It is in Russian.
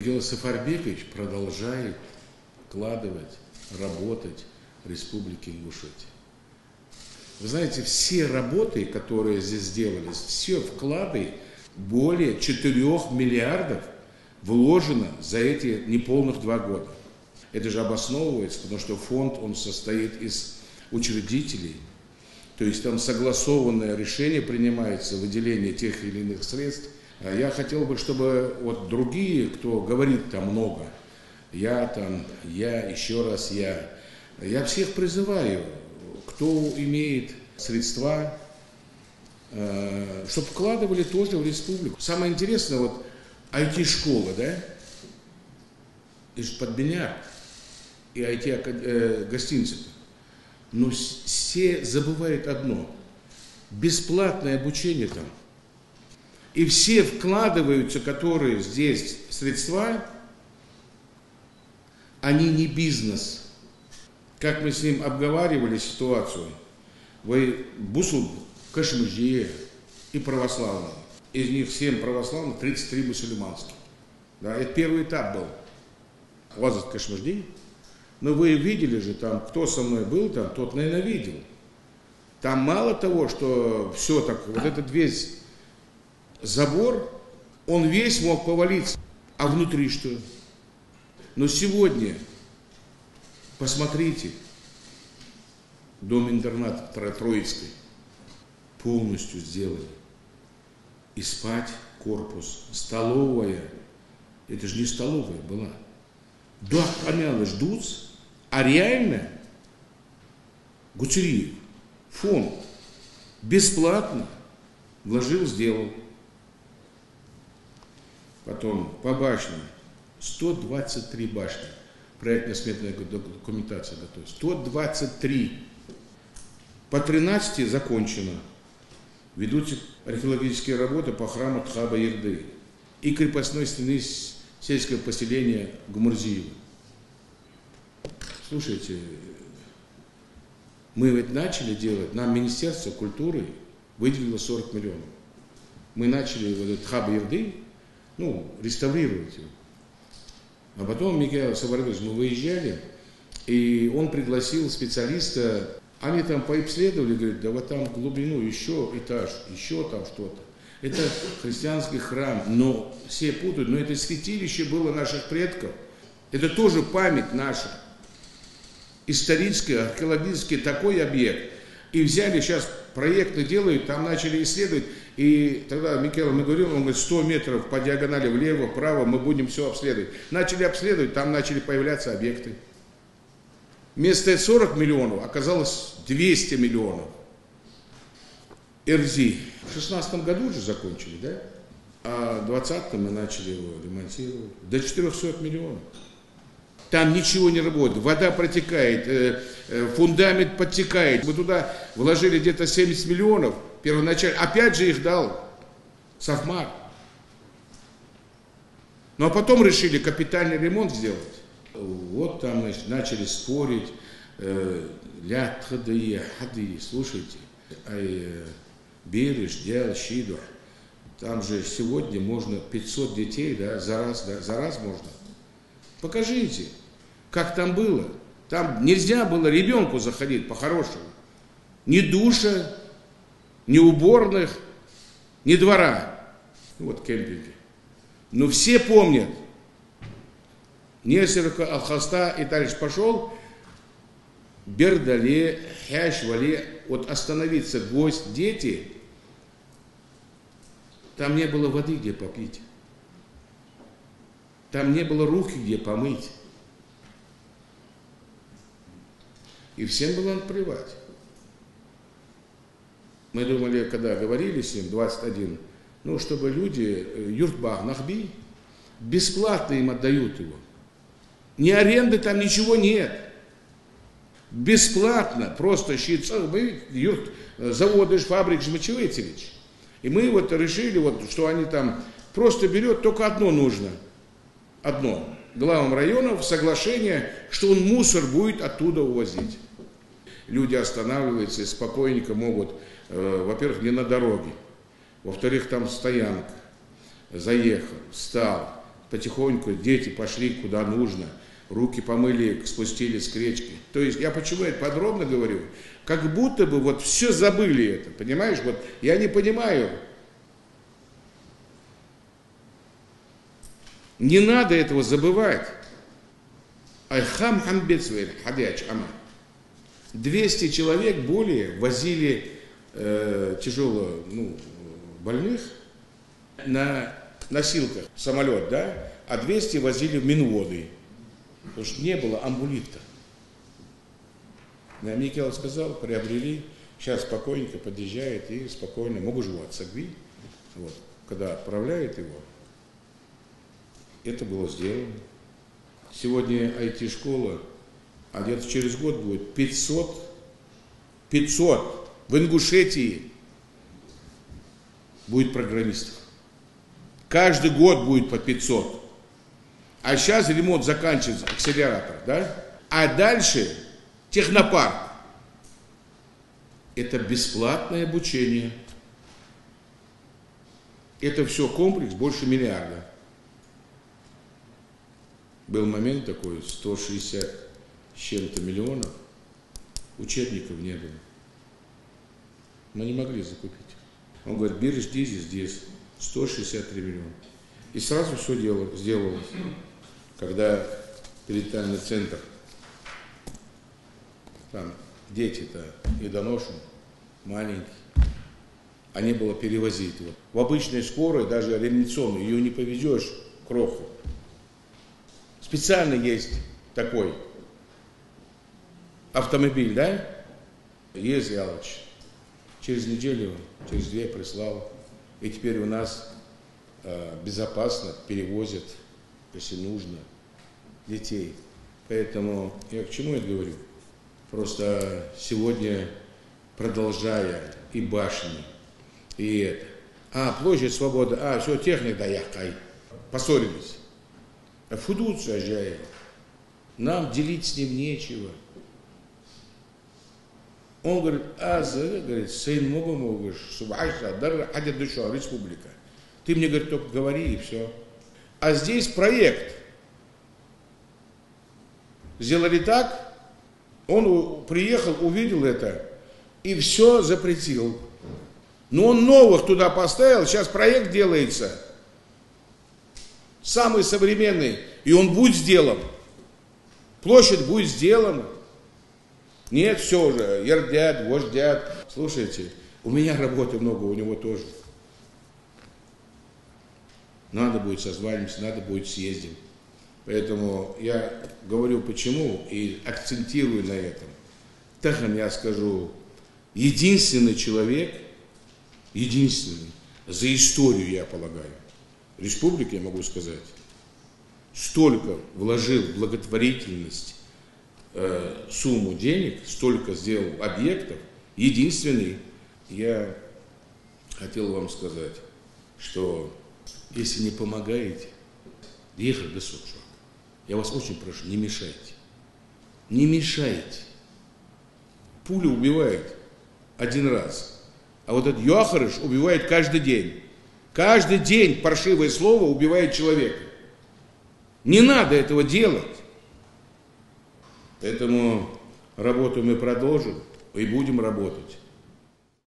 Гела Сафарбекович продолжает вкладывать, работать в Республике Ингушетия. Вы знаете, все работы, которые здесь сделались, все вклады, более 4 миллиардов вложено за эти неполных два года. Это же обосновывается, потому что фонд, он состоит из учредителей, то есть там согласованное решение принимается, выделение тех или иных средств, я хотел бы, чтобы вот другие, кто говорит там много, я там, я, еще раз я, я всех призываю, кто имеет средства, э, чтобы вкладывали тоже в республику. Самое интересное, вот IT-школа, да, и подбеняк, и IT-гостиница. Э, Но все забывают одно. Бесплатное обучение там – и все вкладываются, которые здесь средства, они не бизнес. Как мы с ним обговаривали ситуацию, вы бусул кашмыжие и православные. Из них 7 православных, 33 мусульманских. Да, это первый этап был. Лазат кашмыжди. Но вы видели же там, кто со мной был там, тот, наверное, видел. Там мало того, что все так, вот этот весь забор, он весь мог повалиться. А внутри что? Но сегодня, посмотрите, дом-интернат Троицкой полностью сделали. И спать корпус, столовая, это же не столовая была. Да, помялы ждут, а реально Гуцериев, фонд, бесплатно вложил, сделал. Потом по башням 123 башни. Проектно-сметная документация готова. 123. По 13 закончено. Ведутся археологические работы по храму Тхаба Ерды и крепостной стены сельского поселения Гумурзиева. Слушайте, мы ведь начали делать, нам Министерство культуры выделило 40 миллионов. Мы начали вот этот хаб Ерды, ну, реставрировать его. А потом Михаил Соборович, мы выезжали, и он пригласил специалиста, они там пообследовали, говорят, да вот там глубину еще этаж, еще там что-то. Это христианский храм, но все путают, но это святилище было наших предков. Это тоже память наша. Исторический, археологический такой объект. И взяли, сейчас проекты делают, там начали исследовать. И тогда Микел мы говорим, он говорит, 100 метров по диагонали влево, вправо, мы будем все обследовать. Начали обследовать, там начали появляться объекты. Вместо 40 миллионов оказалось 200 миллионов. РЗИ. В 16 году уже закончили, да? А в 20 мы начали его ремонтировать. До 400 миллионов. Там ничего не работает, вода протекает, э, э, фундамент подтекает. Мы туда вложили где-то 70 миллионов первоначально. Опять же их дал Сахмар. Ну а потом решили капитальный ремонт сделать. Вот там значит, начали спорить. Э, ля тхадые, хады, слушайте. Ай, береж, дел, щидур. Там же сегодня можно 500 детей, да, за раз, да, за раз можно. Покажите, как там было. Там нельзя было ребенку заходить по-хорошему. Ни душа, ни уборных, ни двора. Вот кемпинги. Но все помнят. Несколько Алхаста и дальше пошел. Бердале, Хяшвале. Вот остановиться, гость, дети. Там не было воды, где попить. Там не было руки, где помыть. И всем было наплевать. Мы думали, когда говорили с ним, 21, ну, чтобы люди, э, юртбах, нахби, бесплатно им отдают его. Ни аренды там ничего нет. Бесплатно, просто щит, мы, юрт, э, заводы, фабрик, жмачевецевич. И мы вот решили, вот, что они там просто берет, только одно нужно. Одно. Главам районов соглашение, что он мусор будет оттуда увозить люди останавливаются и спокойненько могут, э, во-первых, не на дороге, во-вторых, там стоянка, заехал, встал, потихоньку дети пошли куда нужно, руки помыли, спустили с кречки. То есть я почему это подробно говорю? Как будто бы вот все забыли это, понимаешь? Вот я не понимаю. Не надо этого забывать. Айхам хамбецвель, хадяч ама. 200 человек более возили э, тяжело ну, больных на носилках самолет, да, а 200 возили в Минводы, потому что не было амбулита. На Микел сказал, приобрели, сейчас спокойненько подъезжает и спокойно, могу жевать сагви, вот, когда отправляет его, это было сделано. Сегодня IT-школа, а где-то через год будет 500, 500 в Ингушетии будет программистов. Каждый год будет по 500. А сейчас ремонт заканчивается, акселератор, да? А дальше технопарк. Это бесплатное обучение. Это все комплекс больше миллиарда. Был момент такой, 160 с чем-то миллионов, учебников не было. Мы не могли закупить. Он говорит, бери здесь здесь. 163 миллиона. И сразу все дело, сделалось. Когда перинатальный центр, там дети-то недоношены, маленькие, а не было перевозить. Вот. В обычной скорой, даже реанимационной, ее не повезешь кроху. Специально есть такой автомобиль, да? Есть Ялыч. Через неделю, через две прислал. И теперь у нас э, безопасно перевозят, если нужно, детей. Поэтому я к чему это говорю? Просто сегодня, продолжая и башни, и это. А, площадь свободы, а, все, техника, яхай. Поссорились. Фудут сажает. Нам делить с ним нечего. Он говорит, а, говорит, сын могу, могу, субайша, дар, адя душа, республика. Ты мне, говорит, только говори и все. А здесь проект. Сделали так, он приехал, увидел это и все запретил. Но он новых туда поставил, сейчас проект делается – самый современный, и он будет сделан. Площадь будет сделана. Нет, все уже, ердят, вождят. Слушайте, у меня работы много, у него тоже. Надо будет созванимся, надо будет съездим. Поэтому я говорю почему и акцентирую на этом. Тахан я скажу, единственный человек, единственный, за историю я полагаю, республики, я могу сказать, столько вложил в благотворительность э, сумму денег, столько сделал объектов, единственный, я хотел вам сказать, что если не помогаете, ехать до Сочи. Я вас очень прошу, не мешайте. Не мешайте. Пуля убивает один раз. А вот этот Йохарыш убивает каждый день. Каждый день паршивое слово убивает человека. Не надо этого делать. Поэтому работу мы продолжим и будем работать.